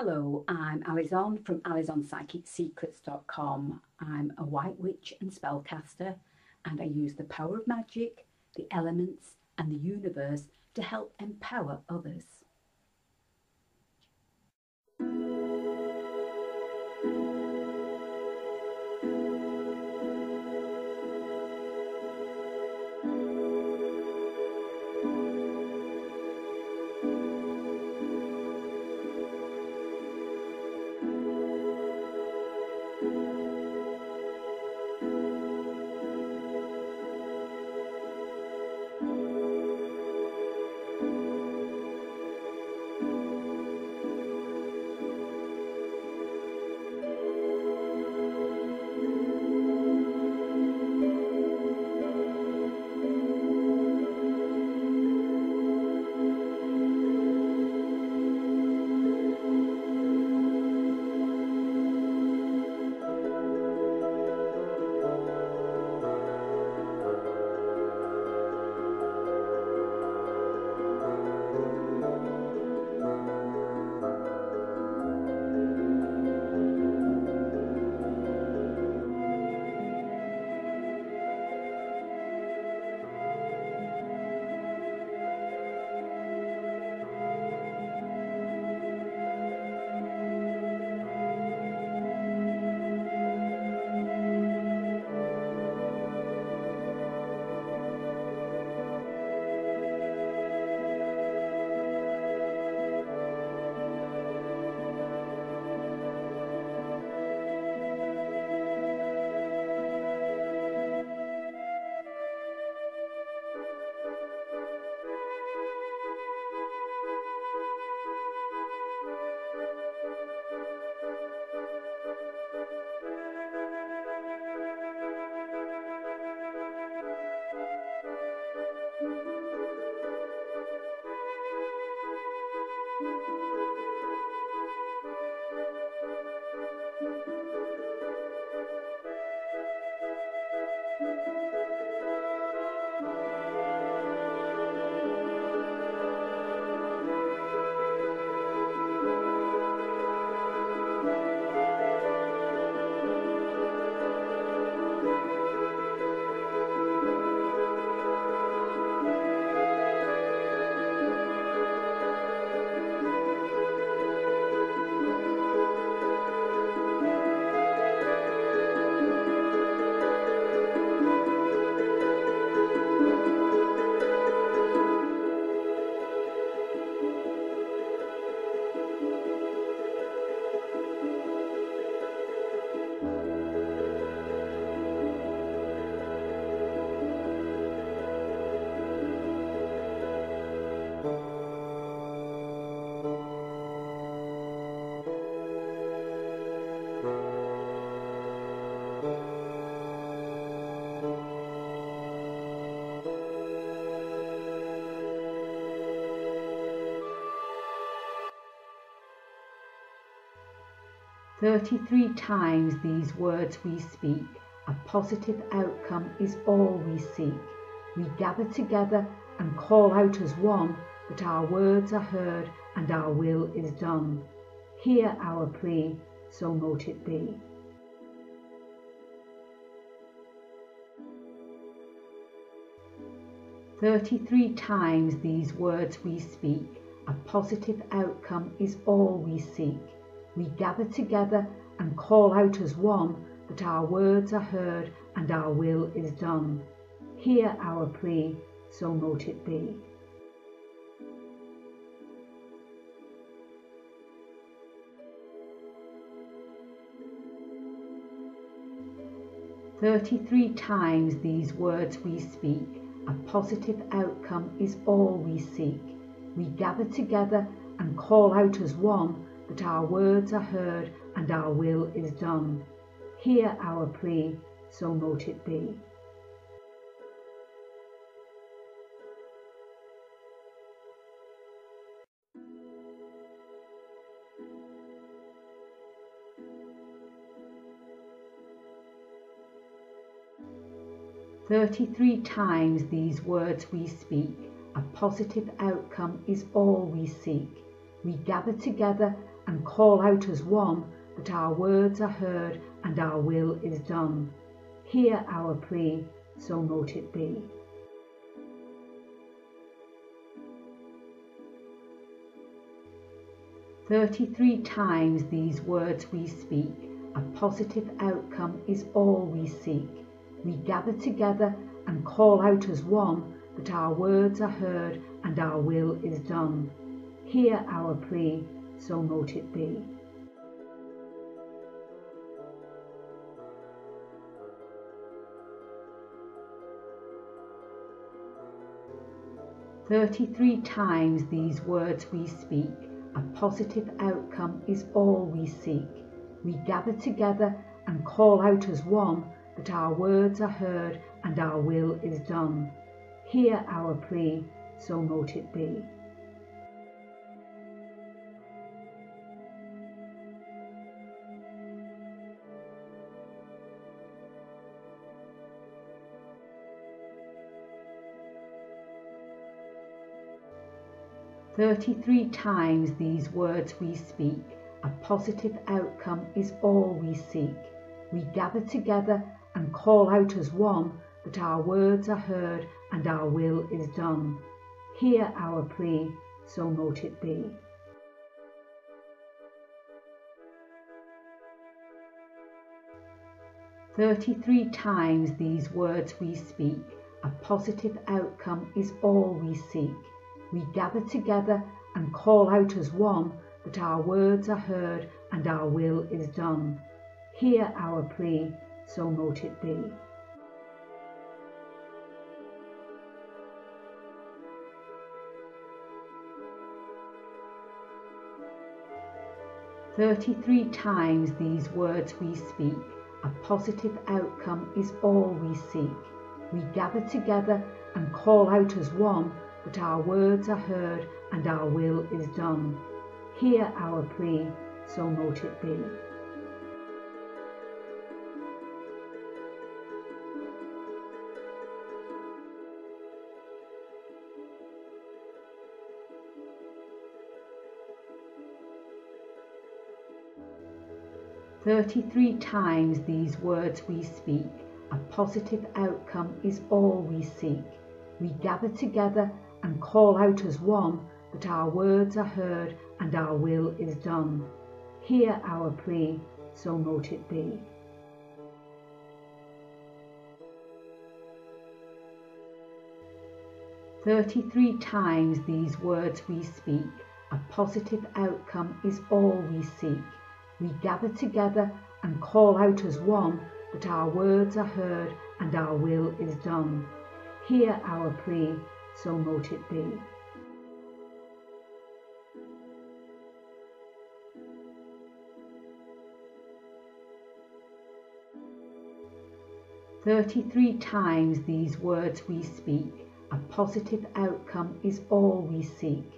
Hello, I'm Alizon from AlizonPsychicSecrets.com. I'm a white witch and spellcaster, and I use the power of magic, the elements, and the universe to help empower others. 33 times these words we speak, a positive outcome is all we seek. We gather together and call out as one that our words are heard and our will is done. Hear our plea, so mote it be. Thirty-three times these words we speak, a positive outcome is all we seek we gather together and call out as one that our words are heard and our will is done. Hear our plea, so mote it be. Thirty-three times these words we speak, a positive outcome is all we seek. We gather together and call out as one that our words are heard and our will is done. Hear our plea, so mote it be. Thirty-three times these words we speak, a positive outcome is all we seek. We gather together and call out as one that our words are heard and our will is done. Hear our plea, so mote it be. Thirty-three times these words we speak, a positive outcome is all we seek. We gather together and call out as one that our words are heard and our will is done. Hear our plea, so mote it be. Thirty-three times these words we speak, a positive outcome is all we seek. We gather together and call out as one that our words are heard and our will is done. Hear our plea, so mote it be. Thirty-three times these words we speak, a positive outcome is all we seek. We gather together and call out as one that our words are heard and our will is done. Hear our plea, so mote it be. Thirty-three times these words we speak, a positive outcome is all we seek we gather together and call out as one that our words are heard and our will is done. Hear our plea, so mote it be. Thirty-three times these words we speak, a positive outcome is all we seek. We gather together and call out as one that our words are heard and our will is done. Hear our plea, so mote it be. Thirty-three times these words we speak, a positive outcome is all we seek. We gather together and call out as one that our words are heard and our will is done. Hear our plea, so mote it be. Thirty-three times these words we speak, a positive outcome is all we seek. We gather together and call out as one that our words are heard and our will is done. Hear our plea, so mote it be. Thirty-three times these words we speak, a positive outcome is all we seek.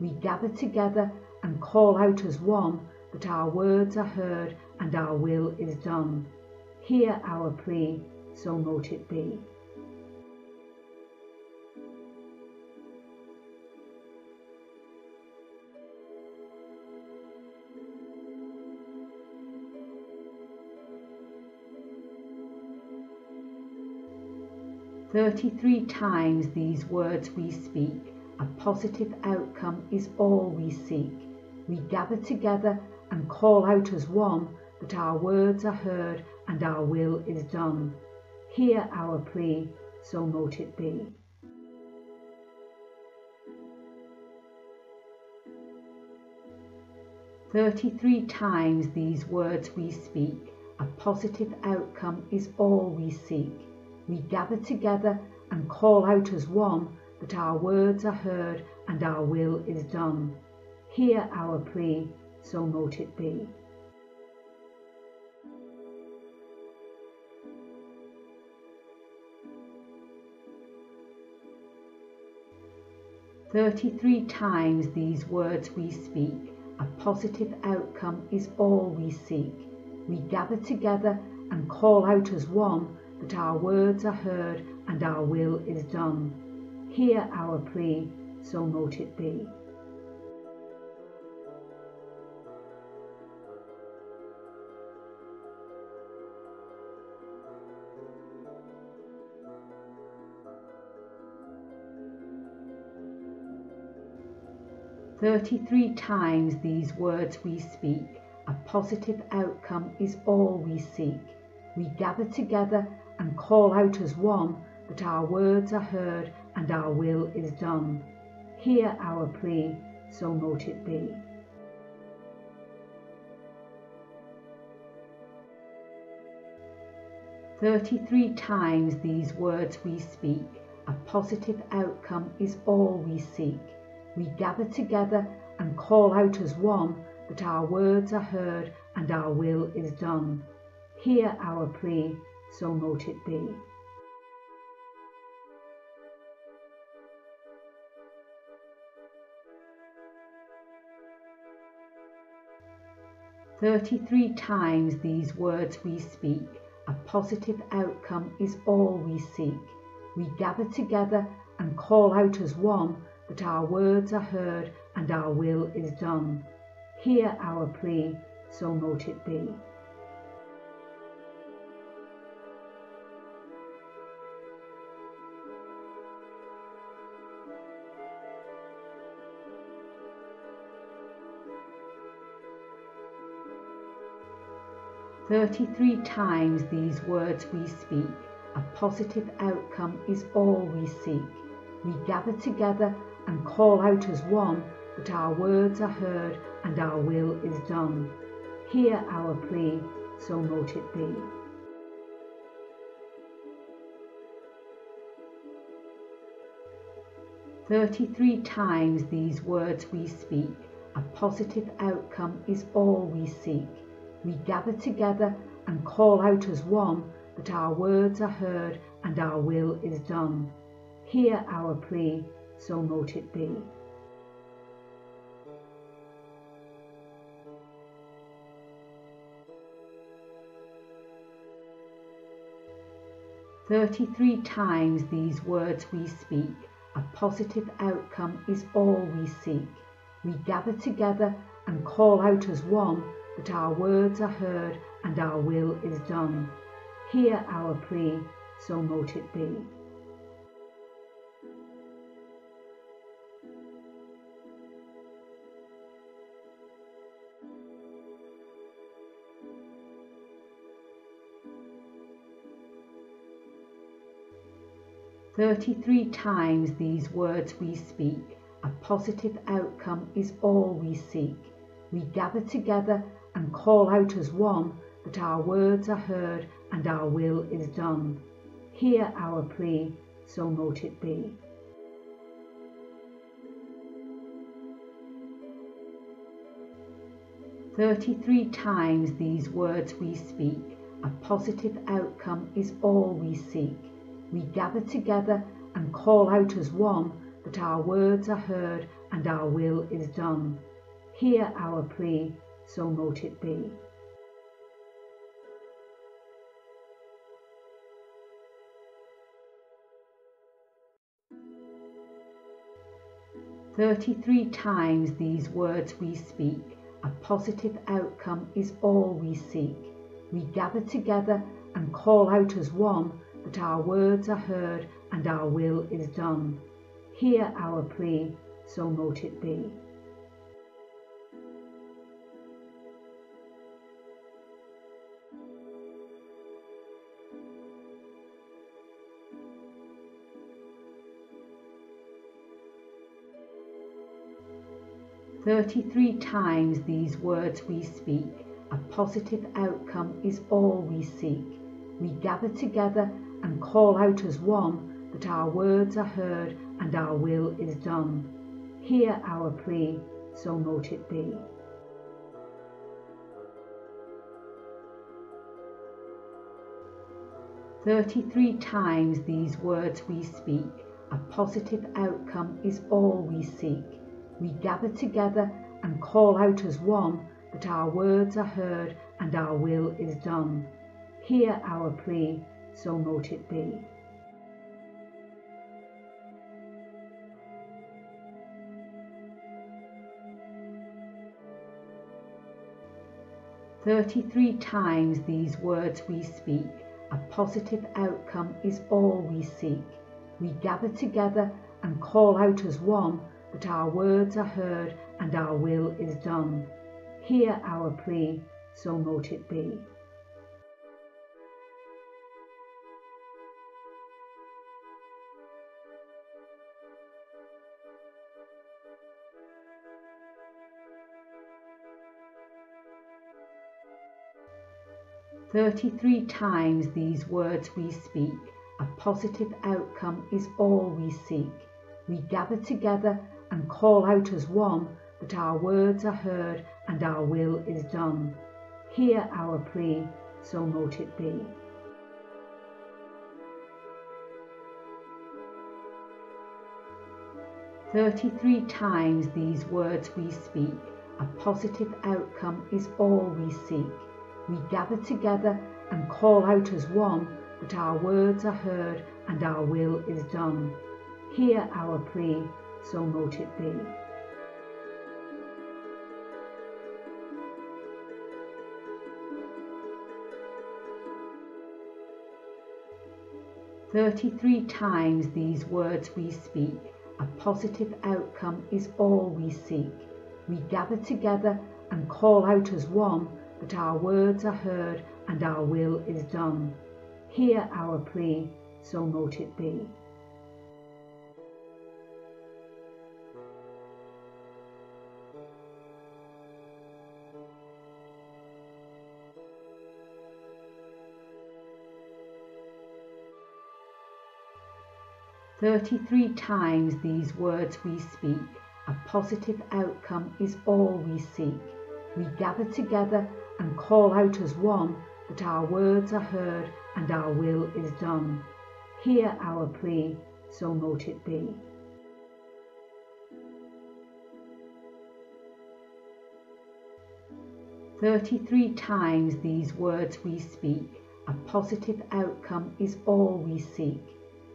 We gather together and call out as one that our words are heard and our will is done. Hear our plea, so mote it be. Thirty-three times these words we speak, a positive outcome is all we seek. We gather together and call out as one that our words are heard and our will is done. Hear our plea, so mote it be. Thirty-three times these words we speak, a positive outcome is all we seek we gather together and call out as one that our words are heard and our will is done. Hear our plea, so mote it be. Thirty-three times these words we speak, a positive outcome is all we seek. We gather together and call out as one that our words are heard and our will is done. Hear our plea, so mote it be. Thirty-three times these words we speak, a positive outcome is all we seek. We gather together and call out as one that our words are heard and our will is done. Hear our plea, so mote it be. Thirty-three times these words we speak, a positive outcome is all we seek. We gather together and call out as one that our words are heard and our will is done. Hear our plea, so mote it be. Thirty-three times these words we speak, a positive outcome is all we seek. We gather together and call out as one that our words are heard and our will is done. Hear our plea, so mote it be. Thirty-three times these words we speak, a positive outcome is all we seek. We gather together and call out as one that our words are heard and our will is done. Hear our plea, so mote it be. Thirty-three times these words we speak, a positive outcome is all we seek. We gather together and call out as one that our words are heard and our will is done. Hear our plea, so mote it be. Thirty-three times these words we speak, a positive outcome is all we seek. We gather together and call out as one that our words are heard and our will is done. Hear our plea, so mote it be. Thirty-three times these words we speak, a positive outcome is all we seek. We gather together and call out as one that our words are heard and our will is done. Hear our plea, so mote it be. Thirty-three times these words we speak, a positive outcome is all we seek we gather together and call out as one that our words are heard and our will is done. Hear our plea, so mote it be. Thirty-three times these words we speak, a positive outcome is all we seek. We gather together and call out as one that our words are heard and our will is done. Hear our plea, so mote it be. Thirty-three times these words we speak, a positive outcome is all we seek. We gather together and call out as one that our words are heard and our will is done. Hear our plea, so mote it be. Thirty-three times these words we speak, a positive outcome is all we seek. We gather together and call out as one that our words are heard and our will is done. Hear our plea, so mote it be. Thirty-three times these words we speak, a positive outcome is all we seek. We gather together and call out as one that our words are heard and our will is done. Hear our plea, so mote it be. Thirty-three times these words we speak, a positive outcome is all we seek. We gather together and call out as one that our words are heard and our will is done. Hear our plea, so mote it be. Thirty-three times these words we speak, a positive outcome is all we seek. We gather together and call out as one that our words are heard and our will is done. Hear our plea, so mote it be. Thirty-three times these words we speak, a positive outcome is all we seek. We gather together and call out as one that our words are heard and our will is done. Hear our plea, so mote it be. Thirty-three times these words we speak, a positive outcome is all we seek. We gather together and call out as one that our words are heard and our will is done. Hear our plea, so mote it be. Thirty-three times these words we speak, a positive outcome is all we seek.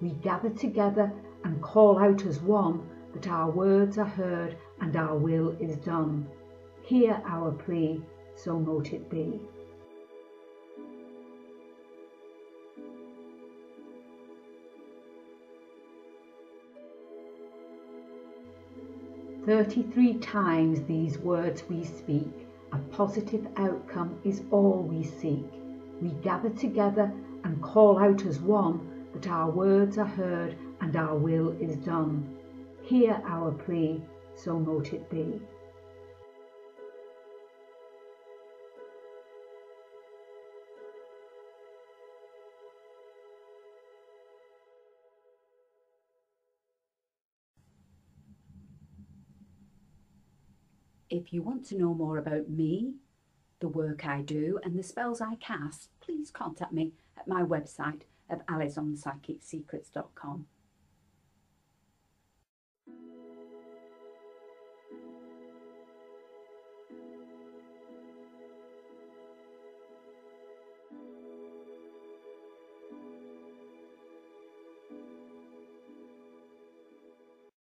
We gather together and call out as one that our words are heard and our will is done. Hear our plea, so mote it be. Thirty-three times these words we speak, a positive outcome is all we seek. We gather together and call out as one that our words are heard and our will is done. Hear our plea, so mote it be. If you want to know more about me, the work I do, and the spells I cast, please contact me at my website of alizonpsychicsecrets.com.